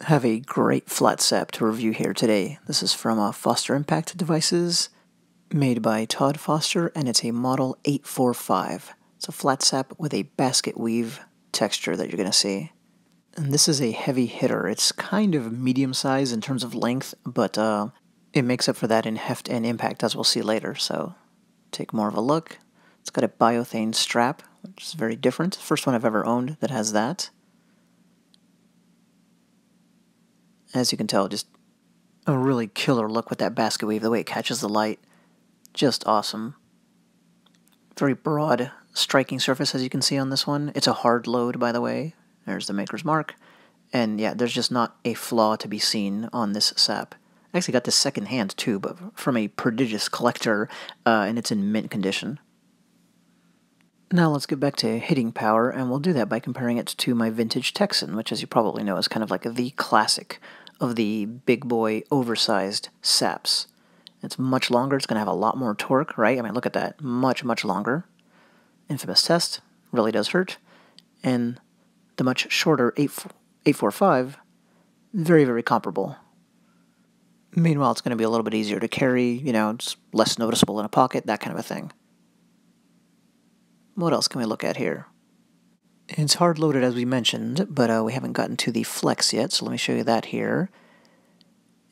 have a great flat sap to review here today. This is from uh, Foster Impact Devices, made by Todd Foster, and it's a Model 845. It's a flat sap with a basket weave texture that you're going to see. And this is a heavy hitter. It's kind of medium size in terms of length, but uh, it makes up for that in heft and impact, as we'll see later. So take more of a look. It's got a biothane strap, which is very different. First one I've ever owned that has that. As you can tell, just a really killer look with that basket weave, the way it catches the light. Just awesome. Very broad striking surface, as you can see on this one. It's a hard load, by the way. There's the maker's mark. And yeah, there's just not a flaw to be seen on this sap. I actually got this second hand too, but from a prodigious collector, uh, and it's in mint condition. Now let's get back to hitting power, and we'll do that by comparing it to my vintage Texan, which as you probably know is kind of like the classic of the big boy oversized saps. It's much longer, it's going to have a lot more torque, right? I mean, look at that, much, much longer. Infamous test, really does hurt. And the much shorter 845, very, very comparable. Meanwhile, it's going to be a little bit easier to carry, you know, it's less noticeable in a pocket, that kind of a thing. What else can we look at here? It's hard loaded as we mentioned, but uh, we haven't gotten to the flex yet, so let me show you that here.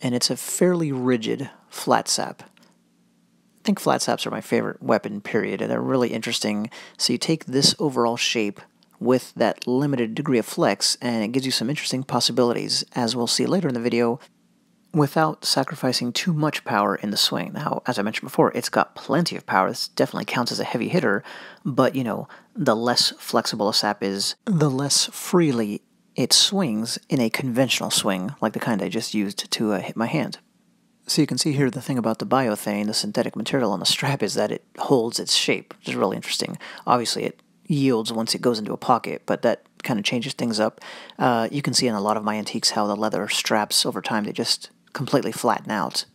And it's a fairly rigid flat sap. I think flat saps are my favorite weapon, period, and they're really interesting. So you take this overall shape with that limited degree of flex, and it gives you some interesting possibilities, as we'll see later in the video, without sacrificing too much power in the swing. Now, as I mentioned before, it's got plenty of power. This definitely counts as a heavy hitter, but you know, the less flexible a sap is, the less freely it swings in a conventional swing, like the kind I just used to uh, hit my hand. So you can see here the thing about the biothane, the synthetic material on the strap, is that it holds its shape, which is really interesting. Obviously, it yields once it goes into a pocket, but that kind of changes things up. Uh, you can see in a lot of my antiques how the leather straps over time, they just completely flatten out.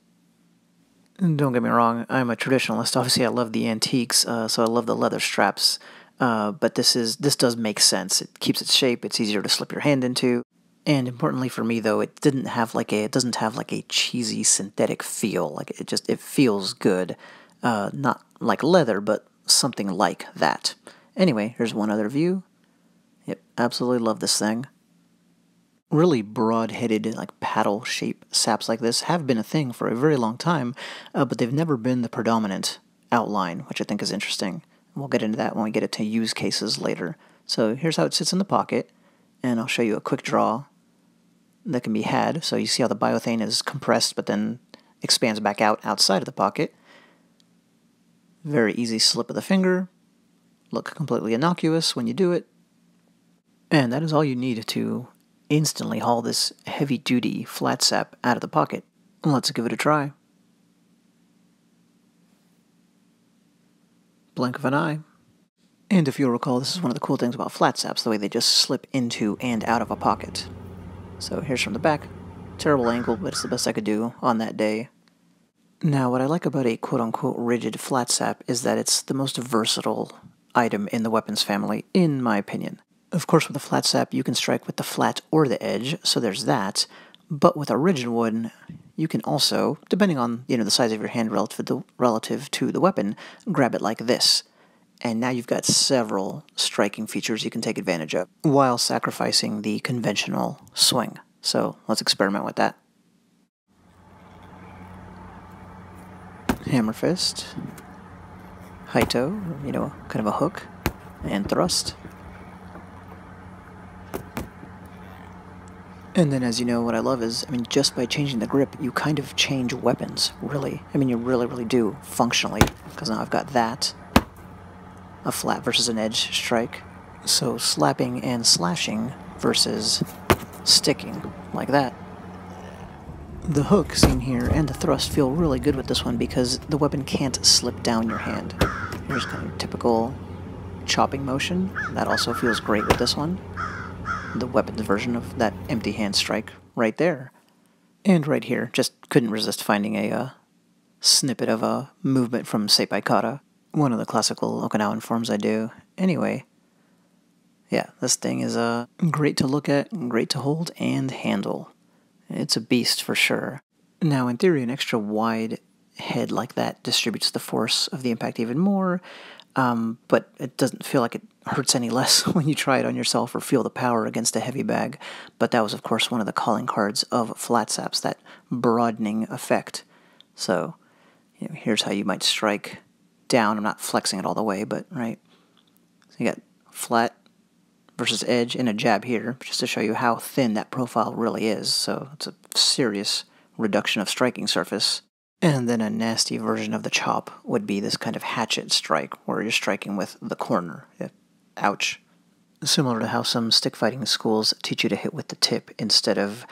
Don't get me wrong, I'm a traditionalist. Obviously, I love the antiques, uh, so I love the leather straps. Uh, but this is this does make sense. It keeps its shape. It's easier to slip your hand into. And importantly for me, though, it didn't have like a it doesn't have like a cheesy synthetic feel. Like it just it feels good, uh, not like leather, but something like that. Anyway, here's one other view. Yep, absolutely love this thing really broad-headed, like paddle-shape saps like this have been a thing for a very long time, uh, but they've never been the predominant outline, which I think is interesting. We'll get into that when we get it to use cases later. So here's how it sits in the pocket, and I'll show you a quick draw that can be had. So you see how the biothane is compressed, but then expands back out outside of the pocket. Very easy slip of the finger. Look completely innocuous when you do it. And that is all you need to instantly haul this heavy duty flat sap out of the pocket. Let's give it a try. Blink of an eye. And if you'll recall, this is one of the cool things about flat saps, the way they just slip into and out of a pocket. So here's from the back. Terrible angle, but it's the best I could do on that day. Now, what I like about a quote-unquote rigid flat sap is that it's the most versatile item in the weapons family, in my opinion. Of course, with a flat sap, you can strike with the flat or the edge, so there's that. But with a rigid one, you can also, depending on you know the size of your hand relative to, relative to the weapon, grab it like this. And now you've got several striking features you can take advantage of while sacrificing the conventional swing. So let's experiment with that. Hammer fist, Haito, you know, kind of a hook, and thrust. And then, as you know, what I love is, I mean, just by changing the grip, you kind of change weapons, really. I mean, you really, really do, functionally. Because now I've got that, a flat versus an edge strike. So slapping and slashing versus sticking, like that. The hook seen here and the thrust feel really good with this one because the weapon can't slip down your hand. Here's kind of typical chopping motion. That also feels great with this one the weapons version of that empty hand strike right there. And right here, just couldn't resist finding a uh, snippet of a movement from Seipai Kata, one of the classical Okinawan forms I do. Anyway, yeah, this thing is uh, great to look at, great to hold and handle. It's a beast for sure. Now, in theory, an extra wide head like that distributes the force of the impact even more, um, but it doesn't feel like it hurts any less when you try it on yourself or feel the power against a heavy bag. But that was, of course, one of the calling cards of flat saps, that broadening effect. So, you know, here's how you might strike down. I'm not flexing it all the way, but right. So you got flat versus edge and a jab here, just to show you how thin that profile really is. So it's a serious reduction of striking surface. And then a nasty version of the chop would be this kind of hatchet strike, where you're striking with the corner. Ouch. Similar to how some stick fighting schools teach you to hit with the tip instead of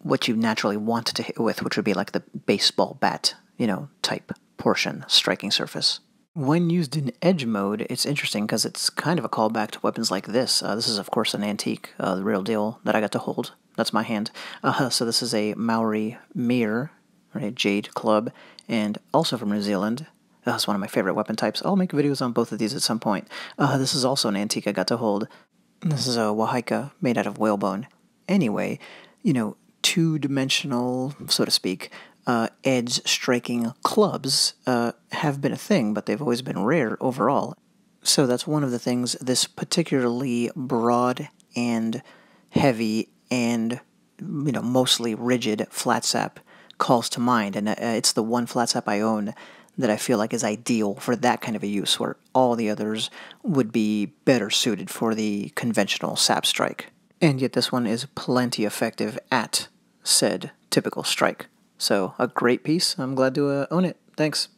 what you naturally want to hit with, which would be like the baseball bat, you know, type portion, striking surface. When used in edge mode, it's interesting because it's kind of a callback to weapons like this. Uh, this is, of course, an antique, uh, the real deal that I got to hold. That's my hand. Uh, so this is a Maori Mere right? Jade Club, and also from New Zealand. That's one of my favorite weapon types. I'll make videos on both of these at some point. Uh, this is also an antique I got to hold. This is a Wahaika made out of whalebone. Anyway, you know, two dimensional, so to speak, uh, edge striking clubs uh, have been a thing, but they've always been rare overall. So that's one of the things this particularly broad and heavy and you know mostly rigid flat sap calls to mind, and uh, it's the one flat sap I own that I feel like is ideal for that kind of a use, where all the others would be better suited for the conventional sap strike. And yet this one is plenty effective at said typical strike. So a great piece. I'm glad to uh, own it. Thanks.